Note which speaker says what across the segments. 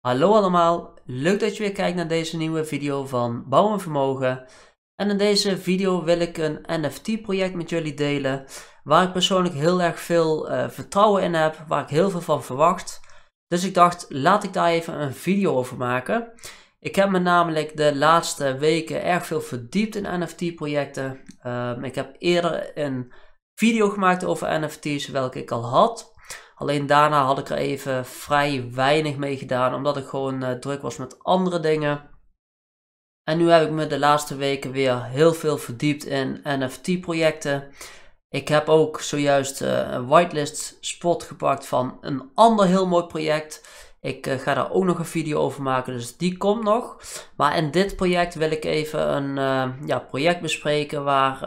Speaker 1: Hallo allemaal, leuk dat je weer kijkt naar deze nieuwe video van Bouw en Vermogen. En in deze video wil ik een NFT project met jullie delen, waar ik persoonlijk heel erg veel uh, vertrouwen in heb, waar ik heel veel van verwacht. Dus ik dacht, laat ik daar even een video over maken. Ik heb me namelijk de laatste weken erg veel verdiept in NFT projecten. Uh, ik heb eerder een video gemaakt over NFT's, welke ik al had. Alleen daarna had ik er even vrij weinig mee gedaan, omdat ik gewoon uh, druk was met andere dingen. En nu heb ik me de laatste weken weer heel veel verdiept in NFT-projecten. Ik heb ook zojuist uh, een whitelist spot gepakt van een ander heel mooi project. Ik uh, ga daar ook nog een video over maken, dus die komt nog. Maar in dit project wil ik even een ja, project bespreken waar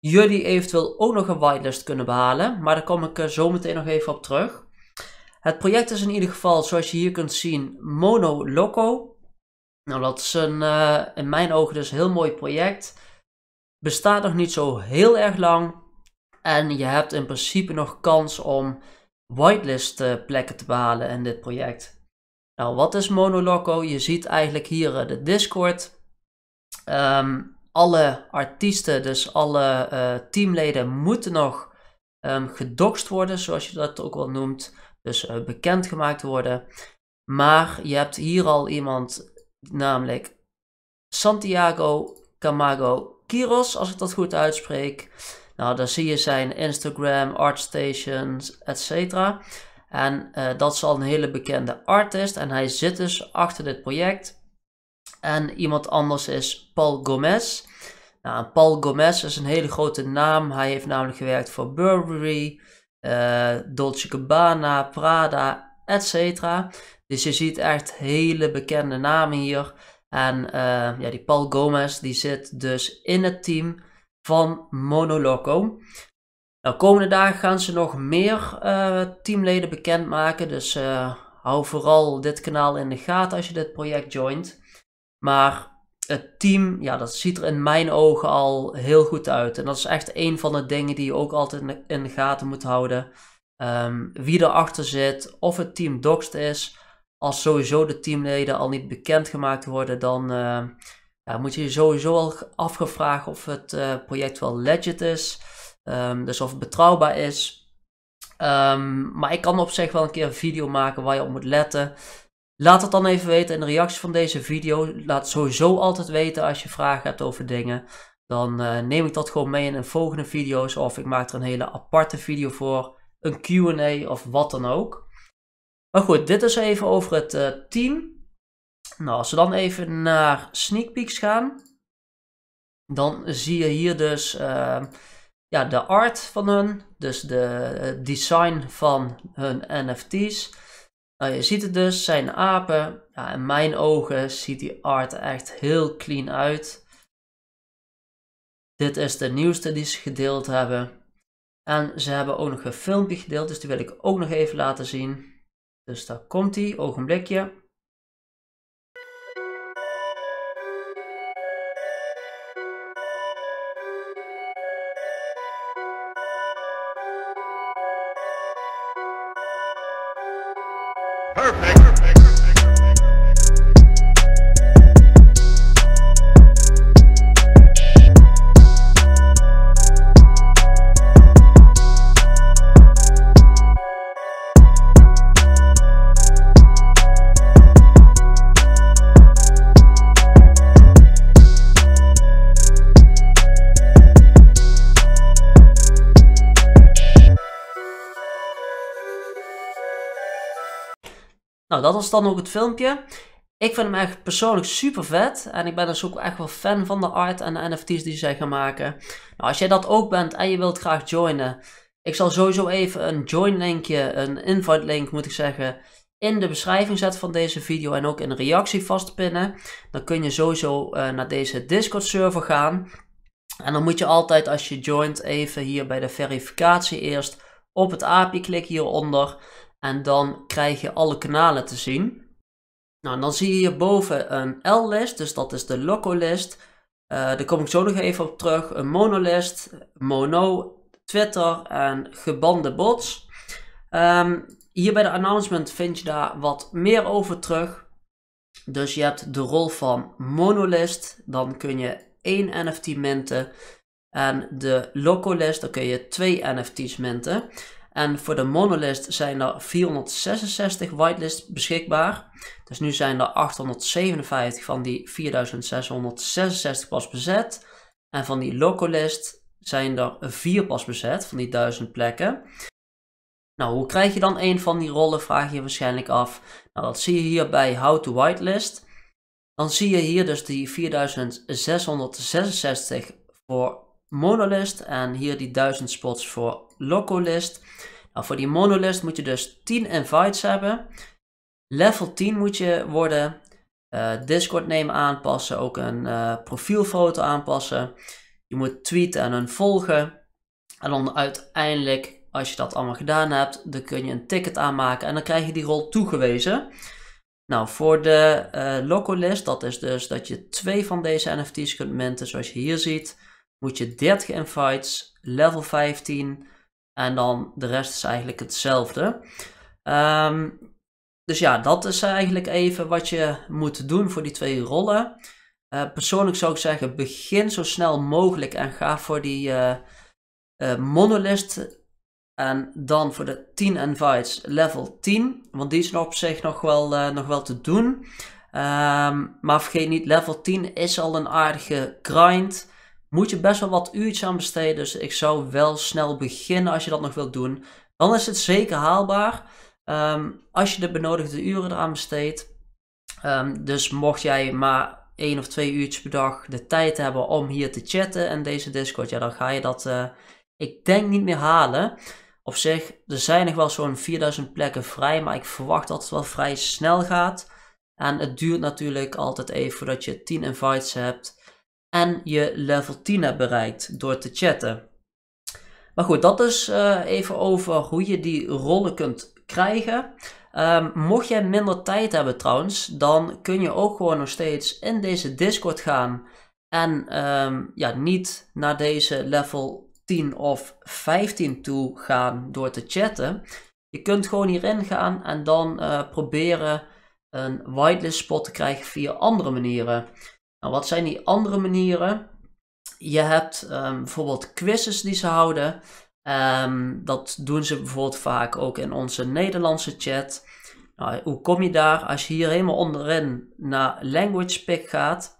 Speaker 1: jullie eventueel ook nog een whitelist kunnen behalen. Maar daar kom ik zo meteen nog even op terug. Het project is in ieder geval, zoals je hier kunt zien, Mono Loco. Nou, dat is een, uh, in mijn ogen dus een heel mooi project. Bestaat nog niet zo heel erg lang. En je hebt in principe nog kans om whitelist uh, plekken te behalen in dit project. Nou, wat is Mono Loco? Je ziet eigenlijk hier de Discord. Um, alle artiesten, dus alle uh, teamleden, moeten nog um, gedoxt worden, zoals je dat ook wel noemt. Dus uh, bekendgemaakt worden. Maar je hebt hier al iemand, namelijk Santiago Camago Kiros, als ik dat goed uitspreek. Nou, daar zie je zijn Instagram, ArtStations, etc. En uh, dat is al een hele bekende artist. En hij zit dus achter dit project. En iemand anders is Paul Gomez. Paul Gomez is een hele grote naam. Hij heeft namelijk gewerkt voor Burberry, uh, Dolce Gabbana, Prada, etc. Dus je ziet echt hele bekende namen hier. En uh, ja, die Paul Gomez die zit dus in het team van Monoloco. Nou, komende dagen gaan ze nog meer uh, teamleden bekendmaken. Dus hou vooral dit kanaal in de gaten als je dit project joint. Maar het team, ja, dat ziet er in mijn ogen al heel goed uit. En dat is echt een van de dingen die je ook altijd in de gaten moet houden. Um, wie erachter zit, of het team doxed is. Als sowieso de teamleden al niet bekendgemaakt worden, dan ja, moet je je sowieso al afgevraagd of het uh, project wel legit is. Um, dus of het betrouwbaar is. Um, maar ik kan op zich wel een keer een video maken waar je op moet letten. Laat het dan even weten in de reactie van deze video. Laat sowieso altijd weten als je vragen hebt over dingen. Dan uh, neem ik dat gewoon mee in een volgende video's. Of ik maak er een hele aparte video voor. Een Q&A of wat dan ook. Maar goed, dit is even over het uh, team. Nou, als we dan even naar sneak peeks gaan. Dan zie je hier dus uh, ja, de art van hun. Dus de design van hun NFT's. Nou, je ziet het dus, zijn apen. Ja, in mijn ogen ziet die art echt heel clean uit. Dit is de nieuwste die ze gedeeld hebben. En ze hebben ook nog een filmpje gedeeld, dus die wil ik ook nog even laten zien. Dus daar komt hij, ogenblikje. Nou, dat was dan ook het filmpje. Ik vind hem echt persoonlijk super vet. En ik ben dus ook echt wel fan van de art en de NFT's die zij gaan maken. Nou, als jij dat ook bent en je wilt graag joinen. Ik zal sowieso even een join linkje, een invite link moet ik zeggen, in de beschrijving zetten van deze video. En ook in de reactie vastpinnen. Dan kun je sowieso uh, naar deze Discord server gaan. En dan moet je altijd als je joint even hier bij de verificatie eerst op het aapje klikken hieronder. En dan krijg je alle kanalen te zien. Nou, dan zie je hierboven een L-list, dus dat is de loco-list. Uh, daar kom ik zo nog even op terug. Een monolist, mono, Twitter en gebande bots. Um, hier bij de announcement vind je daar wat meer over terug. Dus je hebt de rol van monolist, dan kun je één NFT minten. En de localist, dan kun je twee NFT's minten. En voor de monolist zijn er 466 whitelists beschikbaar. Dus nu zijn er 857 van die 4666 pas bezet. En van die localist zijn er 4 pas bezet van die 1000 plekken. Nou, hoe krijg je dan een van die rollen, vraag je je waarschijnlijk af. Nou, dat zie je hier bij How to Whitelist. Dan zie je hier dus die 4666 voor monolist en hier die 1000 spots voor localist. Nou, voor die monolist moet je dus 10 invites hebben. Level 10 moet je worden. Uh, Discord name aanpassen, ook een uh, profielfoto aanpassen. Je moet tweeten en een volgen. En dan uiteindelijk als je dat allemaal gedaan hebt, dan kun je een ticket aanmaken en dan krijg je die rol toegewezen. Nou, voor de uh, localist, dat is dus dat je twee van deze NFT's kunt minten, zoals je hier ziet, moet je 30 invites, level 15 en dan de rest is eigenlijk hetzelfde. Um, dus ja, dat is eigenlijk even wat je moet doen voor die twee rollen. Uh, persoonlijk zou ik zeggen, begin zo snel mogelijk en ga voor die uh, uh, monolith en dan voor de 10 invites level 10. Want die is op zich nog wel, nog wel te doen. Um, maar vergeet niet, level 10 is al een aardige grind. Moet je best wel wat uurtjes aan besteden. Dus ik zou wel snel beginnen als je dat nog wilt doen. Dan is het zeker haalbaar. Um, als je de benodigde uren eraan besteedt. Um, dus mocht jij maar één of twee uurtjes per dag de tijd hebben om hier te chatten en deze Discord, ja, dan ga je dat, uh, ik denk, niet meer halen op zich, er zijn nog wel zo'n 4000 plekken vrij, maar ik verwacht dat het wel vrij snel gaat. En het duurt natuurlijk altijd even voordat je 10 invites hebt en je level 10 hebt bereikt door te chatten. Maar goed, dat is uh, even over hoe je die rollen kunt krijgen. Um, mocht jij minder tijd hebben trouwens, dan kun je ook gewoon nog steeds in deze Discord gaan en um, ja, niet naar deze level 10 of 15 toe gaan door te chatten. Je kunt gewoon hierin gaan en dan uh, proberen een whitelist spot te krijgen via andere manieren. Nou, wat zijn die andere manieren? Je hebt um, bijvoorbeeld quizzes die ze houden. Um, dat doen ze bijvoorbeeld vaak ook in onze Nederlandse chat. Nou, hoe kom je daar? Als je hier helemaal onderin naar Language Pick gaat,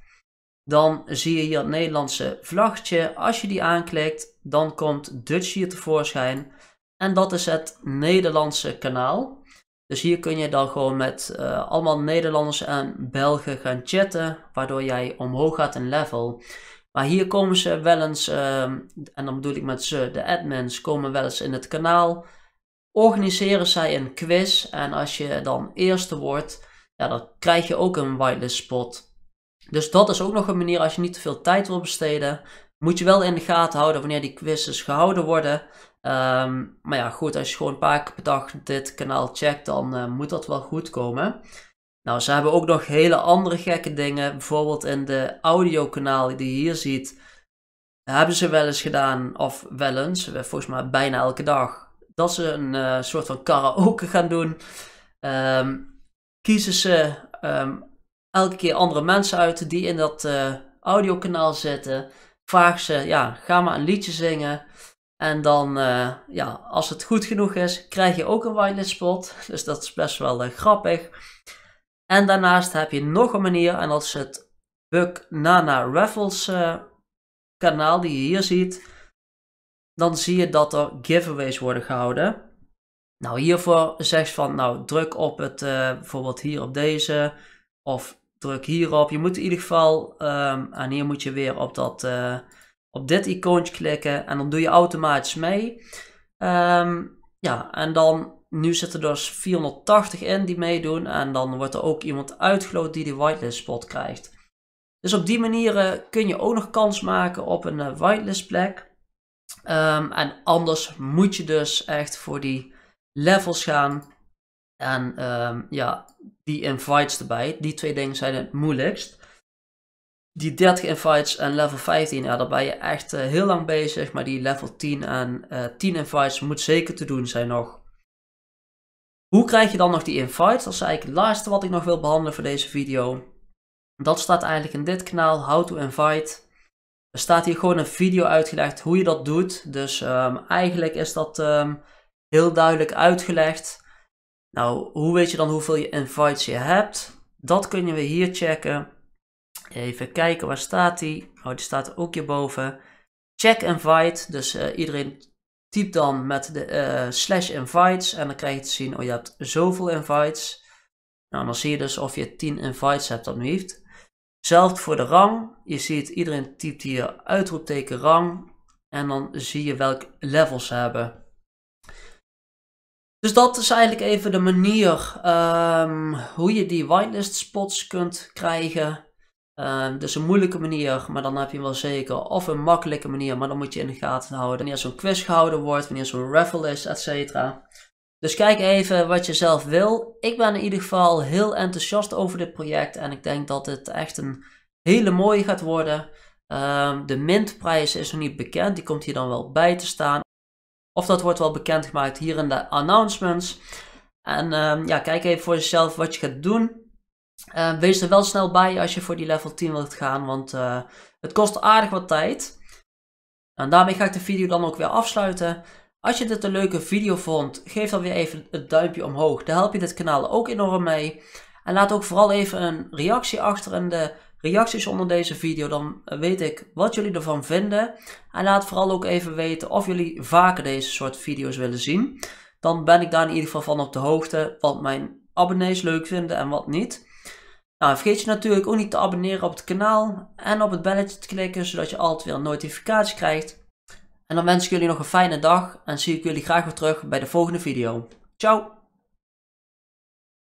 Speaker 1: dan zie je hier het Nederlandse vlaggetje. Als je die aanklikt, dan komt Dutch hier tevoorschijn. En dat is het Nederlandse kanaal. Dus hier kun je dan gewoon met uh, allemaal Nederlanders en Belgen gaan chatten, waardoor jij omhoog gaat in level. Maar hier komen ze wel eens, uh, en dan bedoel ik met ze, de admins, komen wel eens in het kanaal. Organiseren zij een quiz en als je dan eerste wordt, ja, dan krijg je ook een whitelist spot. Dus dat is ook nog een manier als je niet te veel tijd wil besteden. Moet je wel in de gaten houden wanneer die quizzes gehouden worden. Um, maar ja, goed, als je gewoon een paar keer per dag dit kanaal checkt, dan uh, moet dat wel goed komen. Nou, ze hebben ook nog hele andere gekke dingen. Bijvoorbeeld in de audiokanaal die je hier ziet, hebben ze wel eens gedaan, of wel eens, volgens mij bijna elke dag, dat ze een uh, soort van karaoke gaan doen. Um, kiezen ze um, elke keer andere mensen uit die in dat audiokanaal zitten. Vraag ze, ja, ga maar een liedje zingen. En dan, uh, ja, als het goed genoeg is, krijg je ook een whitelist spot. Dus dat is best wel uh, grappig. En daarnaast heb je nog een manier, en dat is het Buck Nana Raffles kanaal die je hier ziet. Dan zie je dat er giveaways worden gehouden. Nou, hiervoor zeg je van, nou, druk op het, bijvoorbeeld hier op deze, of druk hierop. Je moet in ieder geval, um, en hier moet je weer op, dat, op dit icoontje klikken en dan doe je automatisch mee. Um, ja, en dan, nu zitten er dus 480 in die meedoen en dan wordt er ook iemand uitgeloot die die whitelist spot krijgt. Dus op die manieren kun je ook nog kans maken op een uh, whitelist plek. Um, en anders moet je dus echt voor die levels gaan. En um, ja, die invites erbij. Die twee dingen zijn het moeilijkst. Die 30 invites en level 15, ja, daar ben je echt uh, heel lang bezig. Maar die level 10 en uh, 10 invites moet zeker te doen zijn nog. Hoe krijg je dan nog die invite? Dat is eigenlijk het laatste wat ik nog wil behandelen voor deze video. Dat staat eigenlijk in dit kanaal, How to Invite. Er staat hier gewoon een video uitgelegd hoe je dat doet. Dus um, eigenlijk is dat um, heel duidelijk uitgelegd. Nou, hoe weet je dan hoeveel je invites je hebt? Dat kunnen we hier checken. Even kijken, waar staat die? Oh, die staat ook hierboven. Check invite, dus uh, iedereen typt dan met de uh, slash invites en dan krijg je te zien, oh je hebt zoveel invites. Nou, dan zie je dus of je 10 invites hebt of niet. Zelfs voor de rang, je ziet iedereen typt hier uitroepteken rang en dan zie je welk level ze hebben. Dus dat is eigenlijk even de manier um, hoe je die whitelist spots kunt krijgen. Um, dus een moeilijke manier, maar dan heb je wel zeker. Of een makkelijke manier, maar dan moet je in de gaten houden. Wanneer zo'n quiz gehouden wordt, wanneer zo'n raffle is, etc. Dus kijk even wat je zelf wil. Ik ben in ieder geval heel enthousiast over dit project. En ik denk dat het echt een hele mooie gaat worden. Um, de mintprijs is nog niet bekend. Die komt hier dan wel bij te staan. Of dat wordt wel bekendgemaakt hier in de announcements. En um, ja, kijk even voor jezelf wat je gaat doen. Uh, wees er wel snel bij als je voor die level 10 wilt gaan, want uh, het kost aardig wat tijd. En daarmee ga ik de video dan ook weer afsluiten. Als je dit een leuke video vond, geef dan weer even het duimpje omhoog. Daar help je dit kanaal ook enorm mee. En laat ook vooral even een reactie achter in de reacties onder deze video. Dan weet ik wat jullie ervan vinden. En laat vooral ook even weten of jullie vaker deze soort video's willen zien. Dan ben ik daar in ieder geval van op de hoogte wat mijn abonnees leuk vinden en wat niet. Nou, vergeet je natuurlijk ook niet te abonneren op het kanaal en op het belletje te klikken, zodat je altijd weer een notificatie krijgt. En dan wens ik jullie nog een fijne dag en zie ik jullie graag weer terug bij de volgende video. Ciao!